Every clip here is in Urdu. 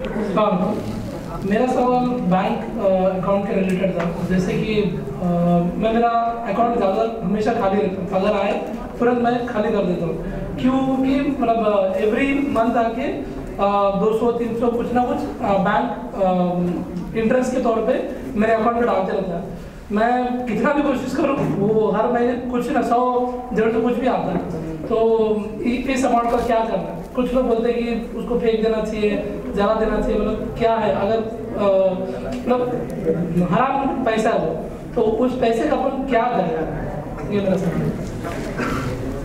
میرا سوال بینک اکاؤنٹ کے ریلیٹڈ تھا جیسے کہ میں میرا اکاؤنٹ زیادہ ہمیشہ خالی رکھتا ہوں اگر آئے فوراً میں خالی کر دیتا ہوں کیونکہ مطلب ایوری منتھ آ کے دو سو تین سو کچھ نہ کچھ بینک انٹرسٹ کے طور پہ میرے اکاؤنٹ میں ڈالتے رہتا ہے میں کتنا بھی کوشش کروں وہ ہر مہینے کچھ نہ سو ڈیڑھ سو کچھ بھی آتا ہے تو اس اماؤنٹ کا کیا کرنا ہے کچھ لوگ بولتے ہیں کہ اس کو پھینک دینا چاہیے، جلا دینا چاہیے مطلب کیا ہے؟ اگر مطلب حرام پیسہ ہو، تو اس پیسے کا اپن کیا کریں یہ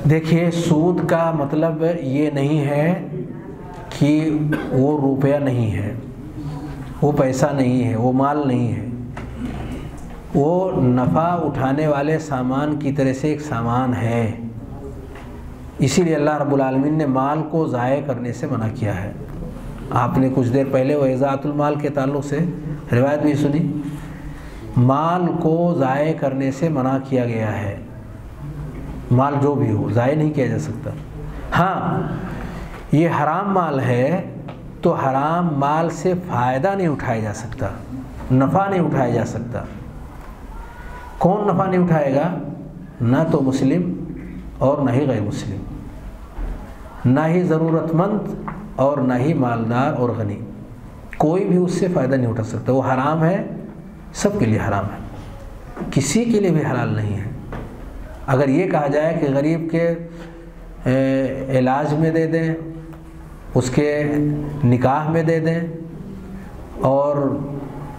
دیکھیے، سود کا مطلب یہ نہیں ہے کہ وہ روپیہ نہیں ہے، وہ پیسہ نہیں ہے، وہ مال نہیں ہے۔ وہ نفع اٹھانے والے سامان کی طرح سے ایک سامان ہے۔ اسی لیے اللہ رب العالمین نے مال کو ضائع کرنے سے منع کیا ہے۔ آپ نے کچھ دیر پہلے وہ اعزاط المال کے تعلق سے روایت بھی سنی۔ مال کو ضائع کرنے سے منع کیا گیا ہے۔ مال جو بھی ہو، ضائع نہیں کیا جا سکتا۔ ہاں یہ حرام مال ہے تو حرام مال سے فائدہ نہیں اٹھایا جا سکتا، نفع نہیں اٹھایا جا سکتا۔ کون نفع نہیں اٹھائے گا؟ نہ تو مسلم اور نہ ہی غیر مسلم۔ نہ ہی ضرورت مند اور نہ ہی مالدار اور غنی۔ کوئی بھی اس سے فائدہ نہیں اٹھا سکتا۔ وہ حرام ہے، سب کے لیے حرام ہے۔ کسی کے لیے بھی حلال نہیں ہے۔ اگر یہ کہا جائے کہ غریب کے علاج میں دے دیں، اس کے نکاح میں دے دیں اور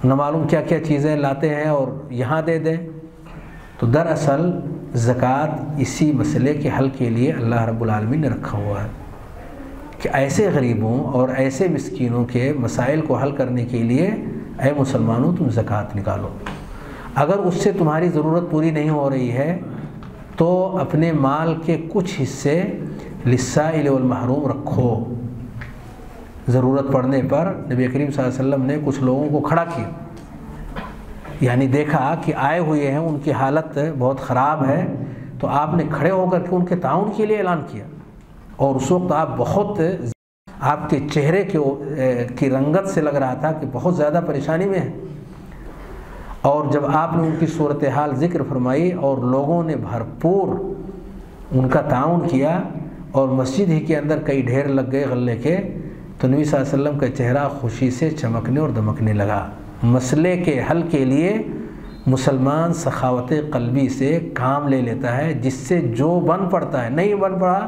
نہ معلوم کیا کیا چیزیں لاتے ہیں اور یہاں دے دیں، تو دراصل زکوٰۃ اسی مسئلے کے حل کے لیے اللہ رب العالمین نے رکھا ہوا ہے کہ ایسے غریبوں اور ایسے مسکینوں کے مسائل کو حل کرنے کے لیے اے مسلمانوں تم زکوٰۃ نکالو۔ اگر اس سے تمہاری ضرورت پوری نہیں ہو رہی ہے، تو اپنے مال کے کچھ حصے لسائل المحروم رکھو۔ ضرورت پڑنے پر نبی کریم صلی اللہ علیہ وسلم نے کچھ لوگوں کو کھڑا کیا۔ یعنی دیکھا کہ آئے ہوئے ہیں، ان کی حالت بہت خراب ہے۔ تو آپ نے کھڑے ہو کر کے ان کے تعاون کے لیے اعلان کیا۔ اور اس وقت آپ بہت آپ کے چہرے کے کی رنگت سے لگ رہا تھا کہ بہت زیادہ پریشانی میں ہیں۔ اور جب آپ نے ان کی صورتحال ذکر فرمائی اور لوگوں نے بھرپور ان کا تعاون کیا اور مسجد ہی کے اندر کئی ڈھیر لگ گئے غلے کے، تو نبی صلی اللہ علیہ وسلم کا چہرہ خوشی سے چمکنے اور دمکنے لگا۔ مسئلے کے حل کے لیے مسلمان سخاوت قلبی سے کام لے لیتا ہے، جس سے جو بن پڑتا ہے، نہیں بن پڑا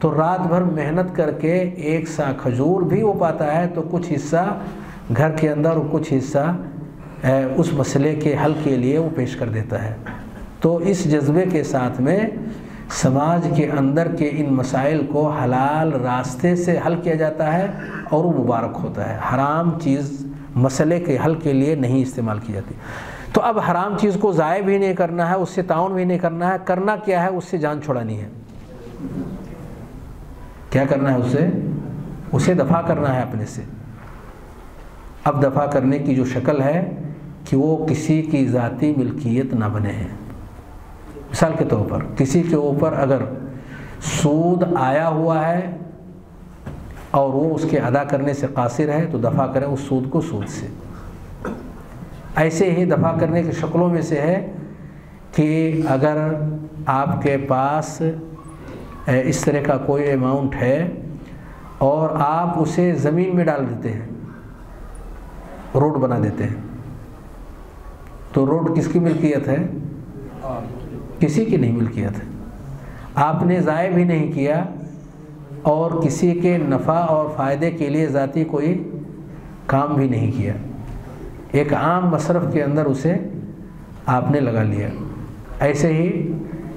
تو رات بھر محنت کر کے ایک سا کھجور بھی ہو پاتا ہے تو کچھ حصہ گھر کے اندر اور کچھ حصہ اس مسئلے کے حل کے لیے وہ پیش کر دیتا ہے۔ تو اس جذبے کے ساتھ میں سماج کے اندر کے ان مسائل کو حلال راستے سے حل کیا جاتا ہے اور وہ مبارک ہوتا ہے۔ حرام چیز مسئلے کے حل کے لیے نہیں استعمال کی جاتی۔ تو اب حرام چیز کو ضائع بھی نہیں کرنا ہے، اس سے تعاون بھی نہیں کرنا ہے، کرنا کیا ہے؟ اس سے جان چھوڑانی ہے۔ کیا کرنا ہے اسے؟ اسے دفاع کرنا ہے اپنے سے۔ اب دفاع کرنے کی جو شکل ہے کہ وہ کسی کی ذاتی ملکیت نہ بنے ہیں۔ مثال کے طور پر، کسی کے اوپر اگر سود آیا ہوا ہے اور وہ اس کے ادا کرنے سے قاصر ہے تو دفع کریں اس سود کو سود سے۔ ایسے ہی دفع کرنے کی شکلوں میں سے ہے کہ اگر آپ کے پاس اس طرح کا کوئی اماؤنٹ ہے اور آپ اسے زمین میں ڈال دیتے ہیں، روڈ بنا دیتے ہیں، تو روڈ کس کی ملکیت ہے؟ کسی کی نہیں ملکیت۔ ہے آپ نے ضائع بھی نہیں کیا اور کسی کے نفع اور فائدے کے لیے ذاتی کوئی کام بھی نہیں کیا۔ ایک عام مصرف کے اندر اسے آپ نے لگا لیا۔ ایسے ہی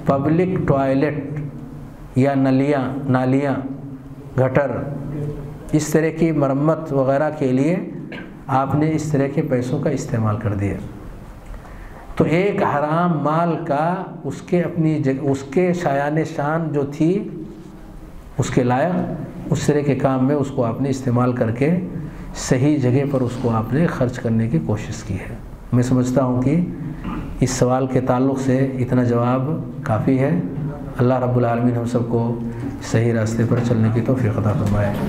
پبلک ٹوائلٹ یا نلیاں، نالیاں، گٹر، اس طرح کی مرمت وغیرہ کے لیے آپ نے اس طرح کے پیسوں کا استعمال کر دیا۔ تو ایک حرام مال کا اس کے اپنی جگہ اس کے شایان شان جو تھی اس کے لائق، اس سرے کے کام میں اس کو آپ نے استعمال کر کے صحیح جگہ پر اس کو آپ نے خرچ کرنے کی کوشش کی ہے۔ میں سمجھتا ہوں کہ اس سوال کے تعلق سے اتنا جواب کافی ہے۔ اللہ رب العالمین ہم سب کو صحیح راستے پر چلنے کی توفیق عطا فرمائے۔